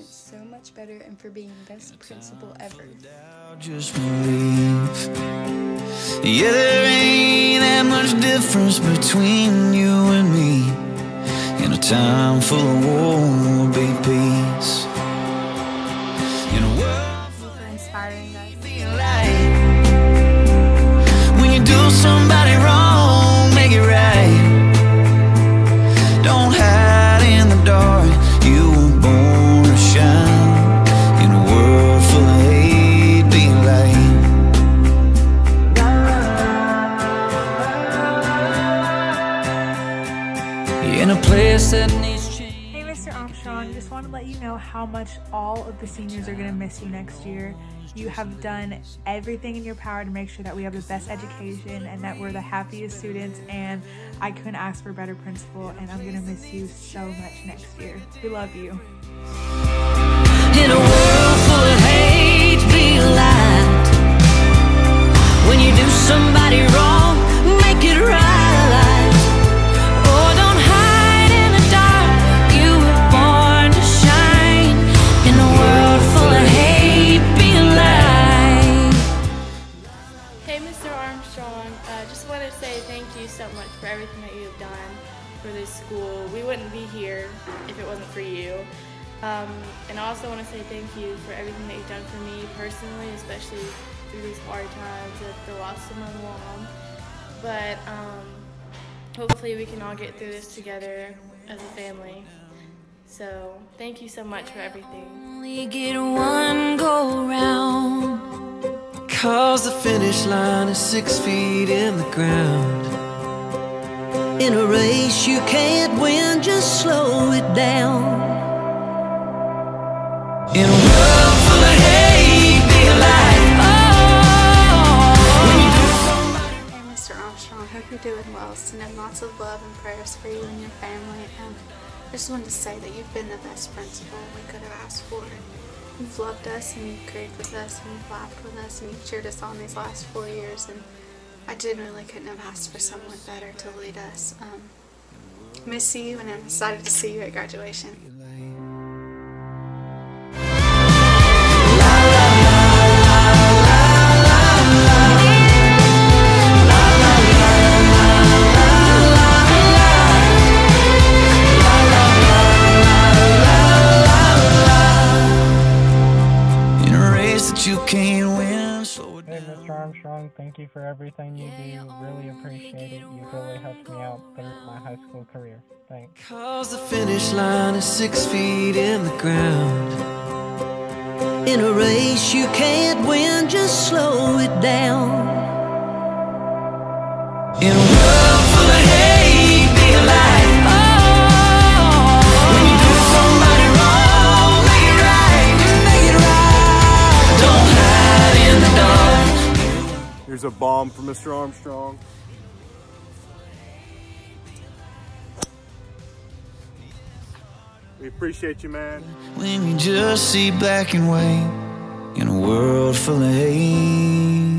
so much better and for being the best principal ever. Just believe. Yeah, there ain't that much difference between you and me. In a time full of war, peace. In a place that needs change. Hey, Mr. Armstrong, just want to let you know how much all of the seniors are going to miss you next year. You have done everything in your power to make sure that we have the best education and that we're the happiest students, and I couldn't ask for a better principal, and I'm going to miss you so much next year. We love you. In a world full of hate, be light. When you do somebody Mr. Uh, just want to say thank you so much for everything that you have done for this school. We wouldn't be here if it wasn't for you. Um, and I also want to say thank you for everything that you've done for me personally, especially through these hard times with the loss of my mom. But um, hopefully we can all get through this together as a family. So thank you so much for everything. Only get one go round. Cause the finish line is six feet in the ground. In a race you can't win, just slow it down. In a world full of hate, be a light. Oh, Hey, Mr. Armstrong, hope you're doing well. Sending lots of love and prayers for you and your family. And I just wanted to say that you've been the best principal we could have asked for. You've loved us and you've cried with us and you've laughed with us and you've cheered us on these last four years. And I genuinely couldn't have asked for someone better to lead us. Um, miss you and I'm excited to see you at graduation. Down. Mr. Armstrong, thank you for everything you do. Really appreciate it. You've really helped me out through my high school career. Thanks. Cause the finish line is six feet in the ground. In a race you can't win, just slow it down. Here's a bomb for Mr. Armstrong. We appreciate you, man. When you just see black and white in a world full of hate.